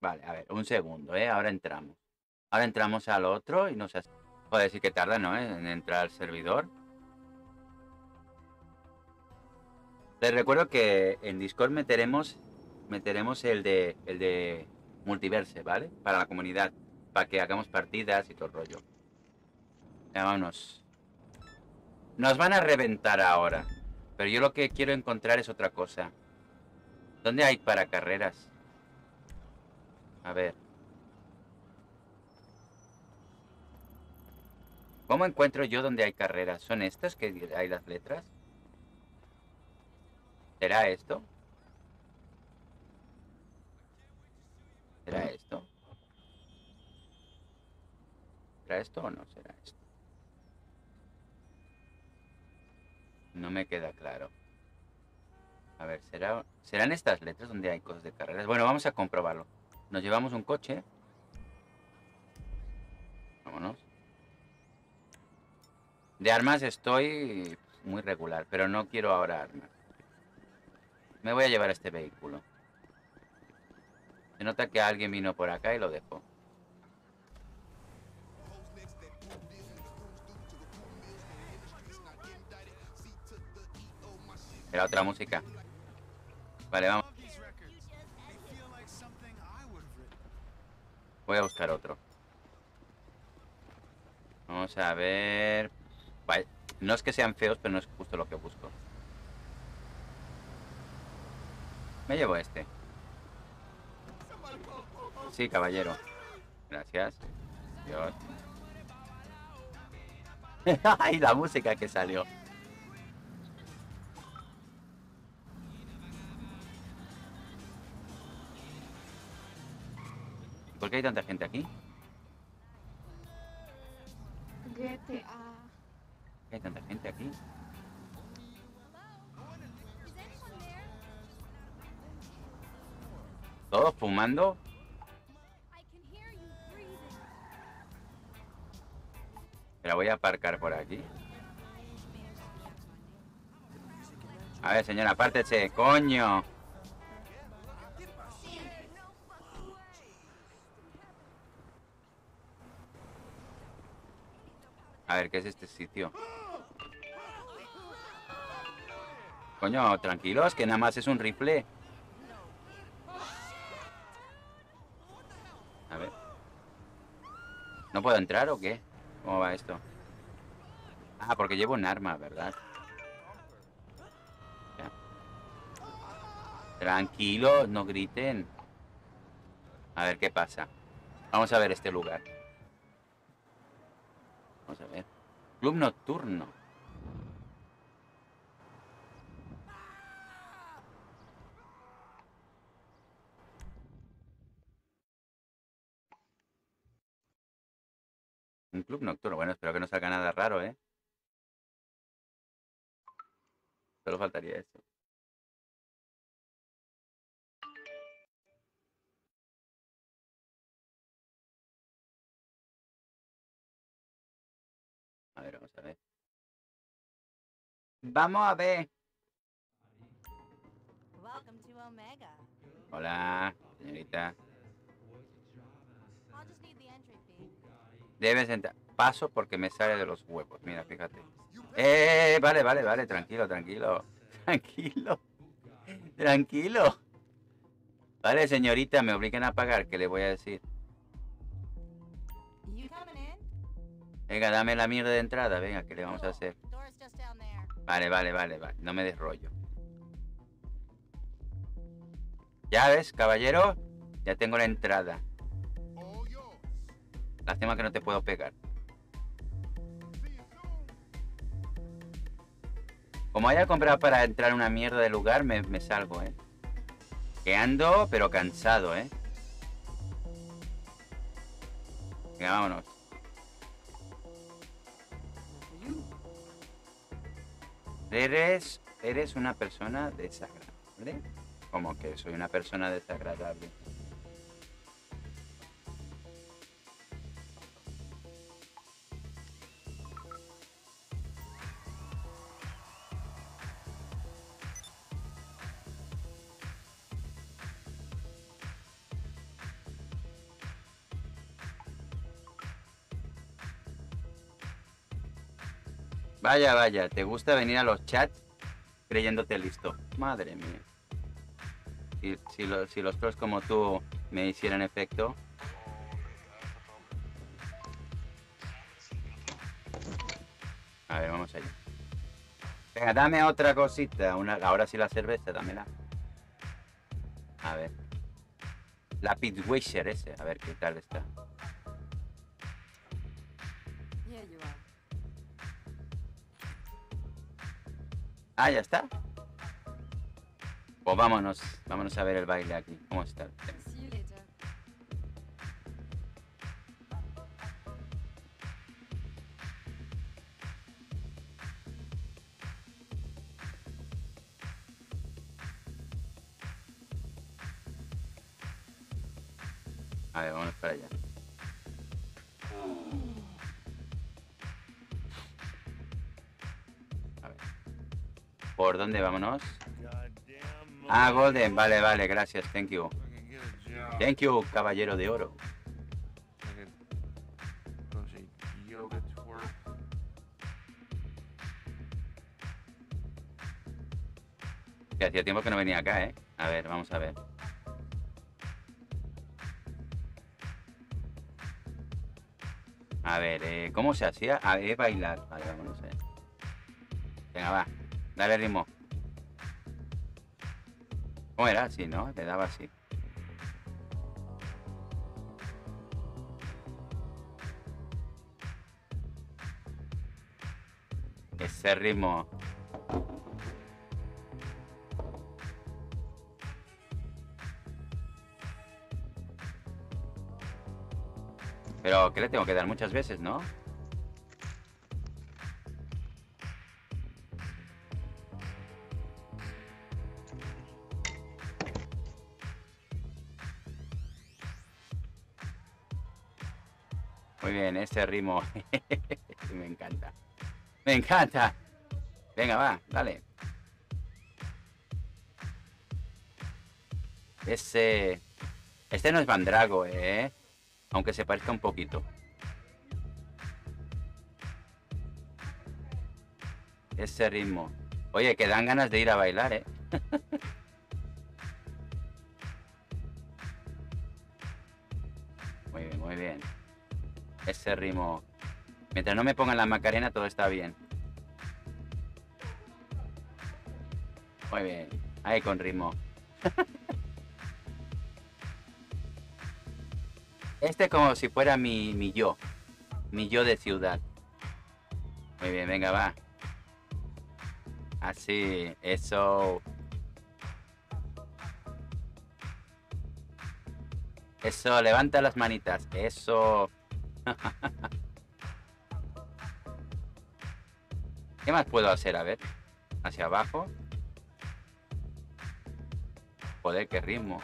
Vale, a ver, un segundo, ¿eh? Ahora entramos. Ahora entramos al otro y no sé... Puede decir que tarda, ¿no? En entrar al servidor. Les recuerdo que en Discord meteremos, meteremos el de, el de multiverse, ¿vale? Para la comunidad, para que hagamos partidas y todo el rollo. Ya, vámonos. Nos van a reventar ahora. Pero yo lo que quiero encontrar es otra cosa. ¿Dónde hay para carreras? A ver. ¿Cómo encuentro yo dónde hay carreras? ¿Son estas que hay las letras? ¿Será esto? ¿Será esto? ¿Será esto o no será esto? No me queda claro. A ver, ¿será, ¿serán estas letras donde hay cosas de carreras? Bueno, vamos a comprobarlo. Nos llevamos un coche. Vámonos. De armas estoy muy regular, pero no quiero ahora armas. Me voy a llevar este vehículo. Se nota que alguien vino por acá y lo dejó. Era otra música. Vale, vamos. Voy a buscar otro. Vamos a ver... No es que sean feos, pero no es justo lo que busco. Me llevo este. Sí, caballero. Gracias. Dios. ¡Ay, la música que salió! ¿Por qué hay tanta gente aquí? GTA. hay tanta gente aquí? ¿Todos fumando? Pero voy a aparcar por aquí. A ver, señora, apártese, coño. A ver, ¿qué es este sitio? Coño, tranquilos, que nada más es un rifle. A ver. ¿No puedo entrar o qué? ¿Cómo va esto? Ah, porque llevo un arma, ¿verdad? Tranquilos, no griten. A ver qué pasa. Vamos a ver este lugar. Vamos a ver. Club nocturno. Un club nocturno. Bueno, espero que no salga nada raro, ¿eh? Solo faltaría eso. A ver, vamos a ver. Vamos a ver. Welcome to Omega. Hola, señorita. Debes entrar. Paso porque me sale de los huevos. Mira, fíjate. Eh, vale, vale, vale. Tranquilo, tranquilo. Tranquilo. Tranquilo. Vale, señorita, me obligan a pagar. ¿Qué le voy a decir? Venga, dame la mierda de entrada. Venga, ¿qué le vamos a hacer? Vale, vale, vale, vale. No me des rollo. Ya ves, caballero. Ya tengo la entrada. Lástima que no te puedo pegar. Como haya comprado para entrar una mierda de lugar, me, me salgo, ¿eh? Que ando, pero cansado, ¿eh? Venga, vámonos. Eres, eres una persona desagradable. Como que soy una persona desagradable. Vaya, vaya, ¿te gusta venir a los chats creyéndote listo? Madre mía. Si, si, si los pros como tú me hicieran efecto. A ver, vamos allá. Venga, dame otra cosita. Una, ahora sí la cerveza, dámela. A ver. La Pitwisher ese, a ver qué tal está. Ah, ya está. Pues vámonos, vámonos a ver el baile aquí. ¿Cómo está? Vámonos? Ah, Golden, vale, vale, gracias, thank you. Thank you, caballero de oro. Hacía tiempo que no venía acá, ¿eh? A ver, vamos a ver. A ver, eh, ¿cómo se hacía? A ver, bailar. Vale, vámonos, eh. Venga, va. Dale ritmo. ¿Cómo era? Así, ¿no? Le daba así. Ese ritmo. Pero que le tengo que dar muchas veces, ¿no? Muy bien, ese ritmo. Me encanta. Me encanta. Venga, va, dale. Ese... Este no es Bandrago, ¿eh? Aunque se parezca un poquito. Ese ritmo. Oye, que dan ganas de ir a bailar, ¿eh? Ese ritmo. Mientras no me pongan la macarena, todo está bien. Muy bien. Ahí con ritmo. Este como si fuera mi, mi yo. Mi yo de ciudad. Muy bien, venga, va. Así, eso. Eso, levanta las manitas. Eso. ¿Qué más puedo hacer? A ver. Hacia abajo. Joder, qué ritmo.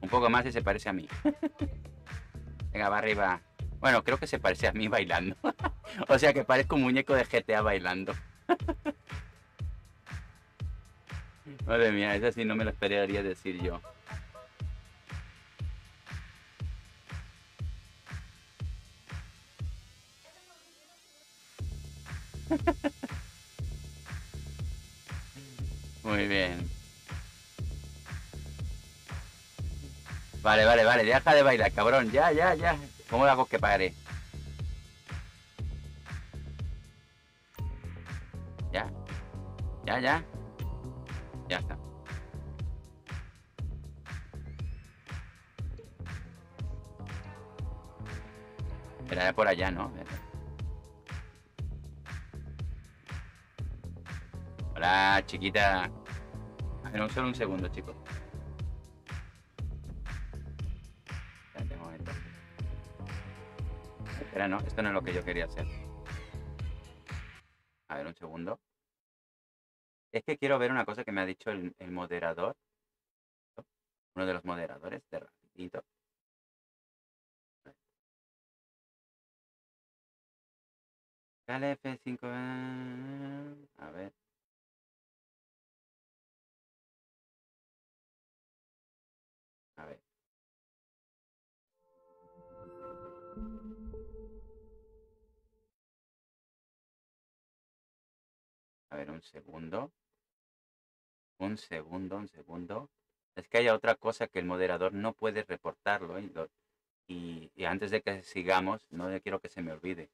Un poco más y se parece a mí. Venga, va arriba. Bueno, creo que se parece a mí bailando. o sea que parezco un muñeco de GTA bailando. Madre mía, eso sí no me lo esperaría decir yo. Muy bien. Vale, vale, vale, deja de bailar, cabrón. Ya, ya, ya. ¿Cómo lo hago que pare? Ya. Ya, ya. Ya está. Era por allá, ¿no? Chiquita. A ver, solo un segundo, chicos. Espera, no, esto no es lo que yo quería hacer. A ver, un segundo. Es que quiero ver una cosa que me ha dicho el, el moderador. Uno de los moderadores de rapidito. Dale F5. eh, A ver. A ver, un segundo. Un segundo, un segundo. Es que hay otra cosa que el moderador no puede reportarlo. ¿eh? Y, y antes de que sigamos, no quiero que se me olvide.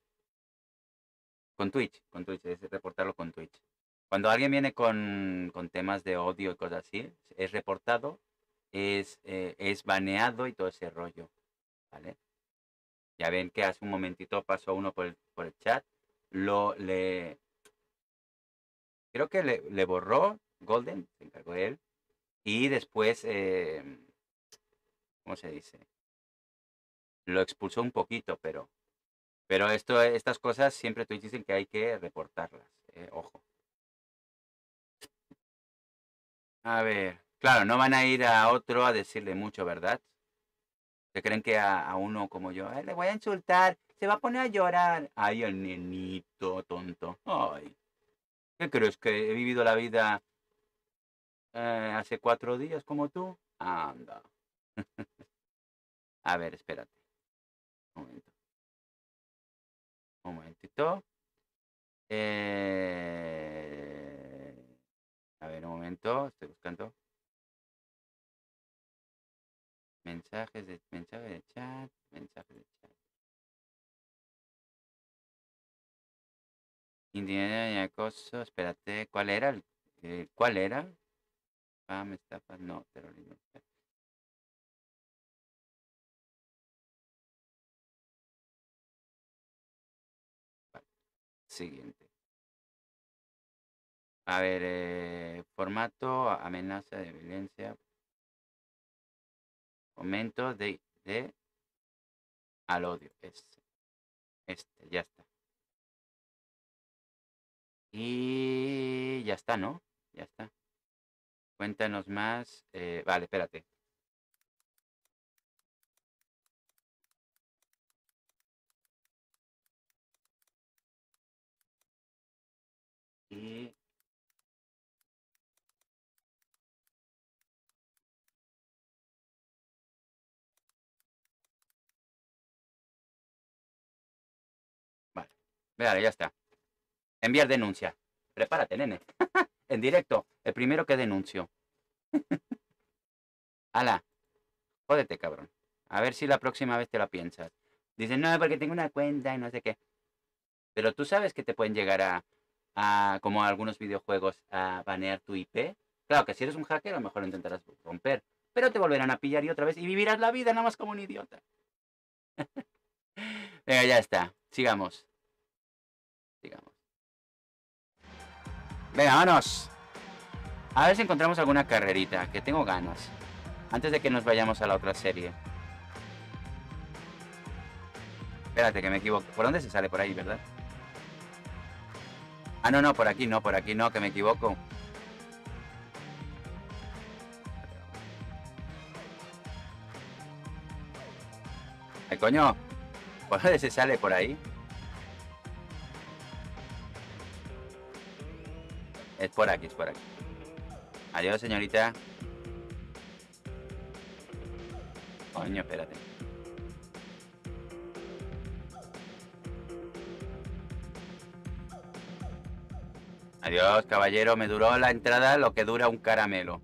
Con Twitch, con Twitch, es reportarlo con Twitch. Cuando alguien viene con, con temas de odio y cosas así, es reportado, es, eh, es baneado y todo ese rollo. ¿Vale? Ya ven que hace un momentito pasó uno por el, por el chat, lo le creo que le, borró Golden, se encargó él, y después eh, ¿cómo se dice? Lo expulsó un poquito, pero pero esto, estas cosas siempre Twitch dicen que hay que reportarlas, eh, ojo. A ver, claro, no van a ir a otro a decirle mucho, ¿verdad? Se creen que a, uno como yo, "Ay, le voy a insultar, se va a poner a llorar. Ay, el nenito tonto. Ay. ¿Qué crees que he vivido la vida eh, hace cuatro días como tú? Anda. a ver, espérate. Un momento. Un momentito. Eh, a ver, un momento. Estoy buscando. Mensajes de mensaje de chat, mensaje de chat. Indiana y acoso, espérate, ¿cuál era? el- eh, ¿Cuál era? Spam, estafa, no, terrorismo. Vale, Siguiente. A ver, eh, formato, amenaza de violencia, Momento de, de al odio. Este. Este, ya está. ¿No? Ya está. Cuéntanos más. eh, vale, espérate. Vale. Vale, ya está. Enviar denuncia. Prepárate, nene. en directo. El primero que denuncio. Ala. Jódete, cabrón. A ver si la próxima vez te la piensas. Dicen, no, porque tengo una cuenta y no sé qué. Pero tú sabes que te pueden llegar a, a como algunos videojuegos, a banear tu IP. Claro que si eres un hacker, a lo mejor intentarás romper. Pero te volverán a pillar y otra vez y vivirás la vida nada más como un idiota. Venga, ya está. Sigamos. Sigamos. Venga, vámonos. A ver si encontramos alguna carrerita, que tengo ganas. Antes de que nos vayamos a la otra serie. Espérate, que me equivoco. ¿Por dónde se sale? Por ahí, ¿verdad? Ah, no, no, por aquí no, por aquí no, que me equivoco. Ay, coño. ¿Por dónde se sale por ahí? Es por aquí, es por aquí. Adiós, señorita. Coño, espérate. Adiós, caballero. Me duró la entrada lo que dura un caramelo.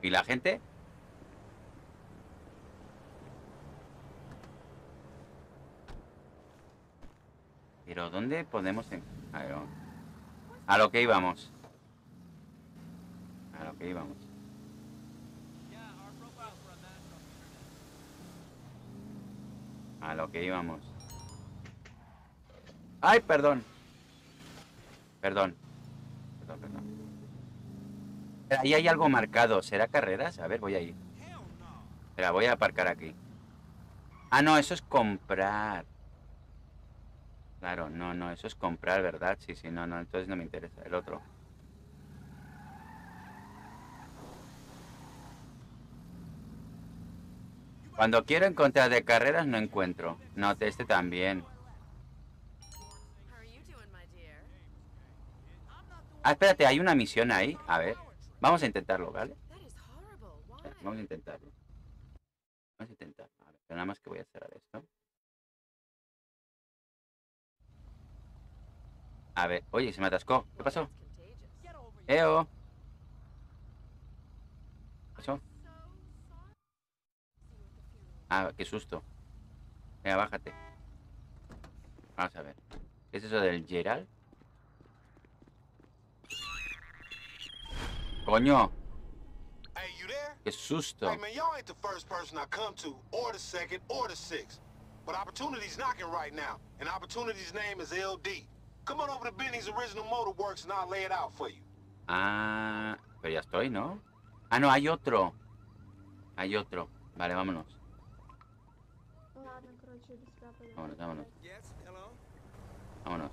¿Y la gente? Pero ¿dónde podemos... A. A lo que íbamos. A lo que íbamos. A lo que íbamos. ¡Ay, perdón! Perdón. Perdón, perdón. Ahí hay algo marcado. ¿Será carreras? A ver, voy ahí. Espera, voy a aparcar aquí. Ah, no, eso es comprar. Claro, no, no, eso es comprar, ¿verdad? Sí, sí, no, no, entonces no me interesa. El otro. Cuando quiero encontrar de carreras no encuentro. No, este también. Ah, espérate, hay una misión ahí. A ver. Vamos a intentarlo, ¿vale? Vamos a intentarlo. Vamos a intentar. A ver, pero nada más que voy a cerrar esto. A ver, oye, se me atascó. ¿Qué pasó? ¡Eo! ¿Qué pasó? Ah, qué susto. Venga, bájate. Vamos a ver. ¿Qué es eso del Gerald? Coño. Hey, you there? Qué susto. Hey, man, y'all ain't the first person I come to, or the second, or the sixth. But Opportunity's knocking right now, and Opportunity's name is LD. Come on over to Benny's Original Motor Works and I'll lay it out for you. Ah, pero ya estoy, ¿no? Ah, no, hay otro. Hay otro. Vale, vámonos. Vámonos, vámonos. Vámonos.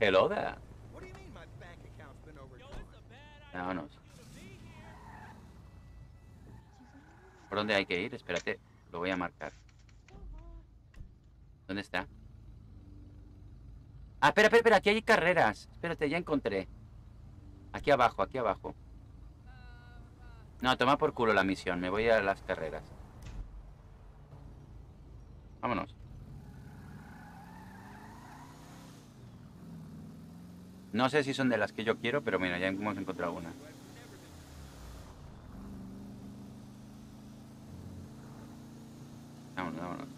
Hello there. Vámonos. ¿Por dónde hay que ir? Espérate, lo voy a marcar. ¿Dónde está? Ah, espera, espera, espera, aquí hay carreras. Espérate, ya encontré. Aquí abajo, aquí abajo. No, toma por culo la misión, me voy a las carreras. Vámonos. No sé si son de las que yo quiero, pero mira, ya hemos encontrado una. Vámonos, vámonos.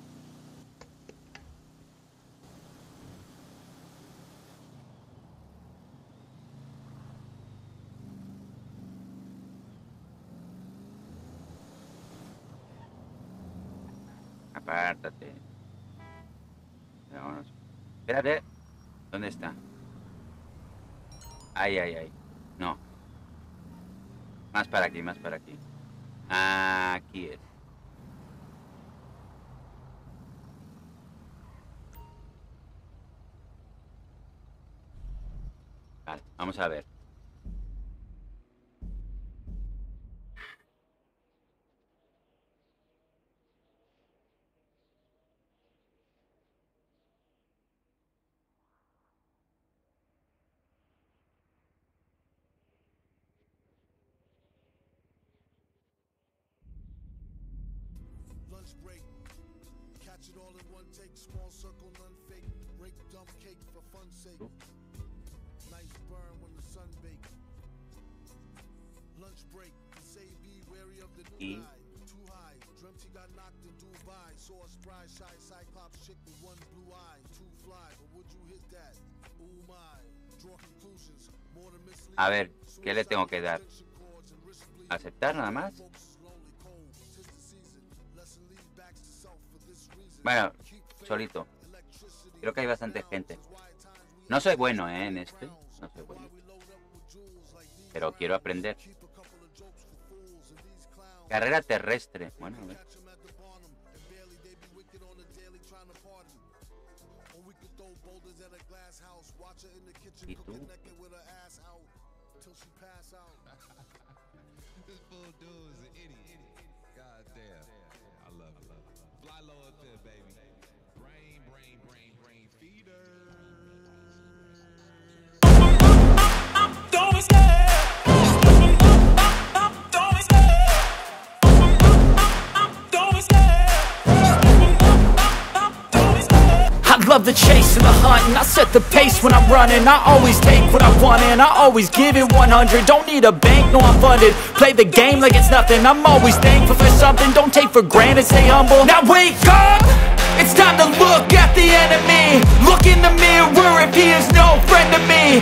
Apártate. Vámonos. Espérate. ¿Dónde está? Ahí, ahí, ahí. No. Más para aquí, más para aquí. Aquí es. Vamos a ver. Break. Catch it all in one take, small circle, none fake. Break dump cake for fun's sake. Nice burn when the sun bake. Lunch break, say be wary of the new guy. Too high, dreamt he got knocked in Dubai. Saw a spry shy cyclops chick with one blue eye. Too fly, but would you hit that? Ooh my. Draw conclusions, more than misleading. A ver, ¿qué le tengo que dar? ¿Aceptar nada más? Bueno, solito. Creo que hay bastante gente. No soy bueno, ¿eh? En este. No soy bueno. Pero quiero aprender. Carrera terrestre. Bueno, a ver. ¿Y tú? This dude is an idiot. Fly low up there, baby. Brain, brain, brain, brain feeder. I'm, I'm, I'm love the chase and the hunt and I set the pace when I'm running. I always take what I want and I always give it 100 Don't need a bank, no I'm funded. Play the game like it's nothing. I'm always thankful for something. Don't take for granted, stay humble. Now wake up! It's time to look at the enemy. Look in the mirror if he is no friend to me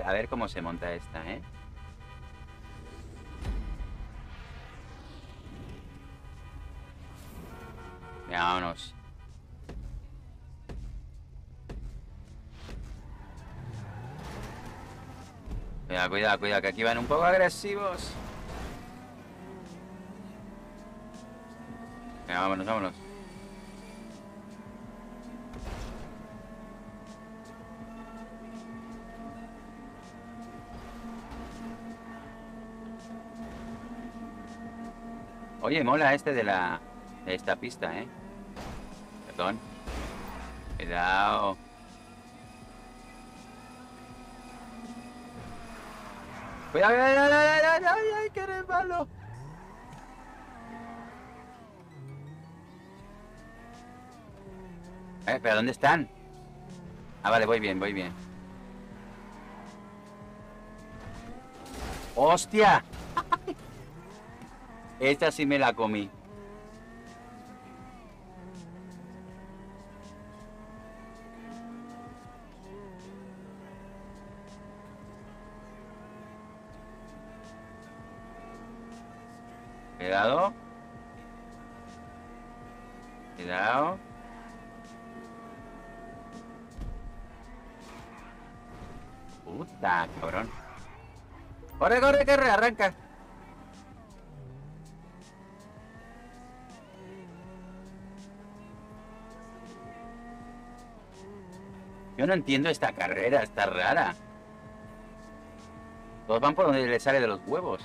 a ver cómo se monta esta, ¿eh? Venga, vámonos. Cuidado, cuidado, cuidado, que aquí van un poco agresivos. Venga, vámonos, vámonos. Oye, mola este de la... de esta pista, ¿eh? Perdón. Cuidado. Cuidado, ay, ay, ay, ay, ay, qué resbalo. Eh, pero ¿dónde están? Ah, vale, voy bien, voy bien. ¡Hostia! Esta sí me la comí. Cuidado. Cuidado. Puta, cabrón. Corre, corre, corre, arranca. Yo no entiendo esta carrera, está rara. Todos van por donde le sale de los huevos.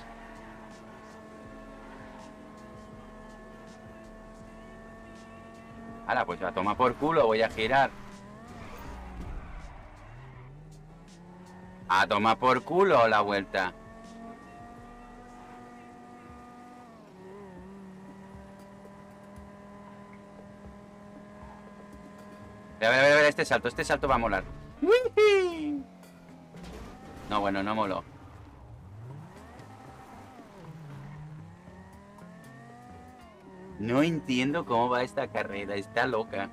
Ahora, pues a tomar por culo, voy a girar. A tomar por culo la vuelta. A ver, a ver, a ver, este salto, este salto va a molar. No, bueno, no moló. No entiendo cómo va esta carrera, está loca.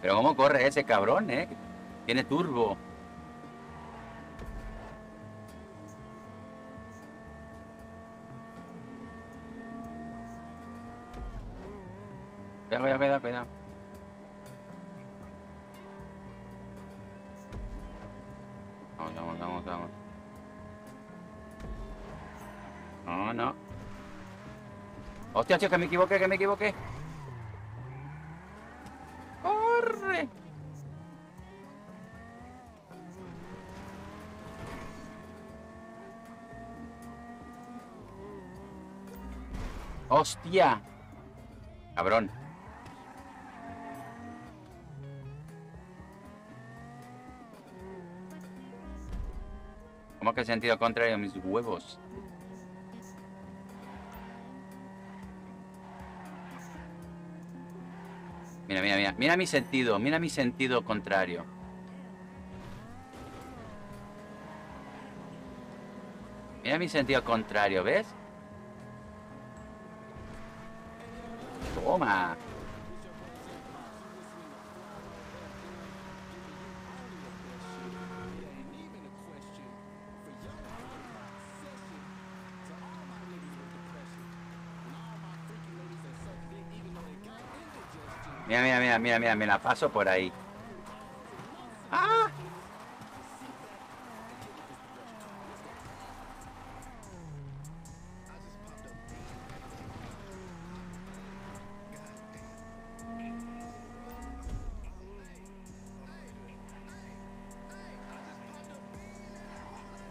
Pero cómo corre ese cabrón, eh. Tiene turbo. Cuidado, cuidado, cuidado. Vamos, vamos, vamos, vamos. No, no. Hostia, tío, que me equivoqué, que me equivoqué. ¡Corre! ¡Hostia! Cabrón. ¿Cómo que sentido contrario a mis huevos? Mira, mira, mira. Mira mi sentido, mira mi sentido contrario. Mira mi sentido contrario, ¿ves? Toma. Mira, mira, mira, mira, mira, me la paso por ahí. ¡Ah!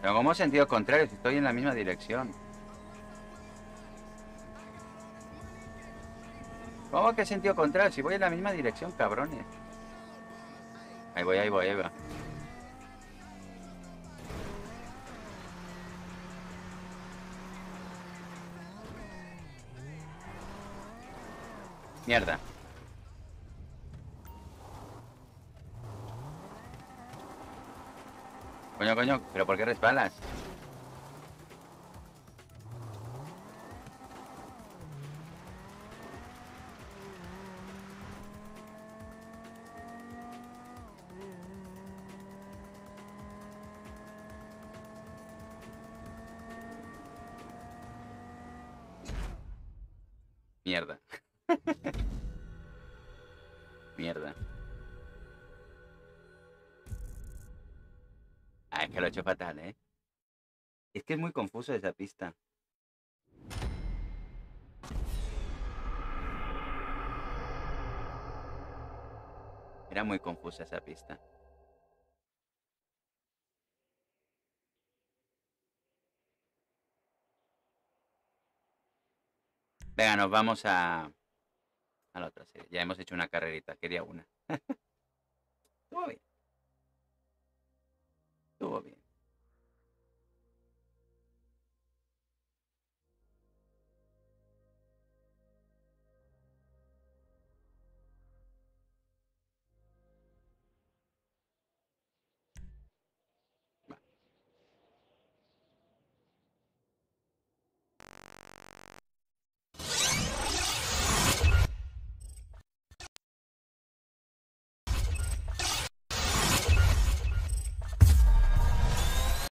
Pero como sentido contrario si estoy en la misma dirección. ¿Cómo que sentido contrario? Si voy en la misma dirección, cabrones. Ahí voy, ahí voy, ahí va. Mierda. Coño, coño, ¿pero por qué resbalas? esa pista. Era muy confusa esa pista. Venga, nos vamos a, a la otra serie. Ya hemos hecho una carrerita, quería una. Estuvo bien. Estuvo bien.